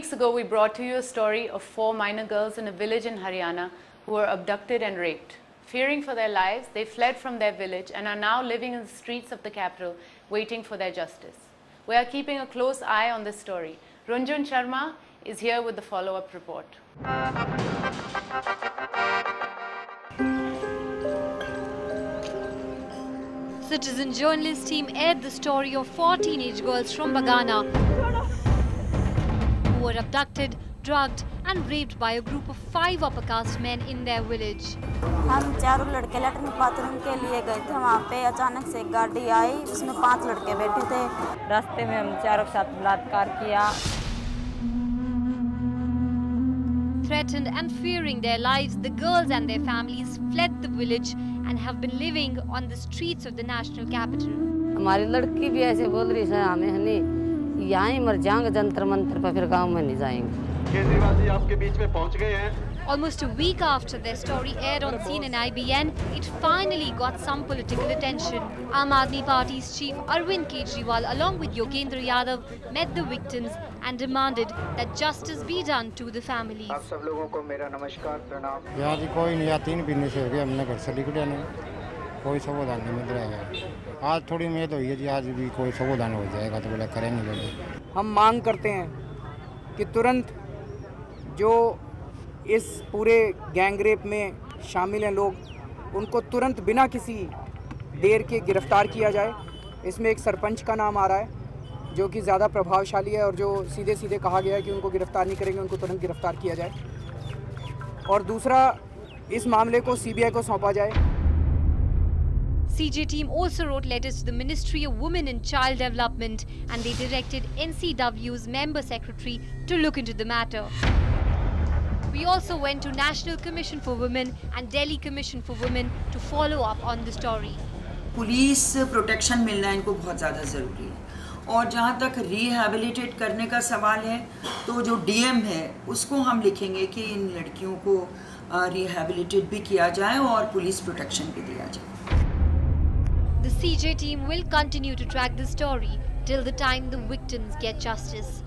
weeks ago, we brought to you a story of four minor girls in a village in Haryana who were abducted and raped. Fearing for their lives, they fled from their village and are now living in the streets of the capital, waiting for their justice. We are keeping a close eye on this story. Runjun Sharma is here with the follow up report. Citizen journalist team aired the story of four teenage girls from Bhagana were abducted, drugged, and raped by a group of five upper caste men in their village. हम चारों लड़के latrine bathroom के लिए गए थे वहाँ पे अचानक से एक गाड़ी आई उसमें पांच लड़के बैठे थे रास्ते में हम चारों के साथ बलात्कार किया Threatened and fearing their lives, the girls and their families fled the village and have been living on the streets of the national capital. हमारी लड़की भी ऐसे बोल रही है हमें हनी यहाँ मर जाएँगे जंतर मंतर पर फिर गाँव में नहीं जाएँगे केजरीवाल जी आपके बीच में पहुँच गए हैं Almost a week after their story aired on CNN IBN, it finally got some political attention. Aam Aadmi Party's chief Arvind Kejriwal, along with Yogendra Yadav, met the victims and demanded that justice be done to the families. आप सब लोगों को मेरा नमस्कार प्रणाम यहाँ जी कोई नहीं यहाँ तीन महीने से हो गया हमने घर से निकले नहीं कोई समाधान नहीं मिल रहा है। आज थोड़ी उम्मीद हुई है जी, आज भी कोई समाधान हो जाएगा तो बोला करेंगे बोले। हम मांग करते हैं कि तुरंत जो इस पूरे गैंग रेप में शामिल हैं लोग, उनको तुरंत बिना किसी देर के गिरफ़्तार किया जाए। इसमें एक सरपंच का नाम आ रहा है, जो कि ज़्यादा प्रभावशाली है और जो सीधे सीधे कहा गया है कि उनको गिरफ़्तार नहीं करेंगे, उनको तुरंत गिरफ़्तार किया जाए। और दूसरा, इस मामले को सीबीआई को सौंपा जाए। CJ team also wrote letters to the Ministry of Women and Child Development and they directed NCW's member secretary to look into the matter. We also went to National Commission for Women and Delhi Commission for Women to follow up on the story. Police protection मिलना इनको बहुत ज़्यादा ज़रूरी है और जहाँ तक rehabilitate करने का सवाल है तो जो डीएम है उसको हम लिखेंगे कि इन लड़कियों को रिहैबिलिटेट भी किया जाए और पुलिस प्रोटेक्शन भी दिया जाए The CJ team will continue to track the story till the time the victims get justice.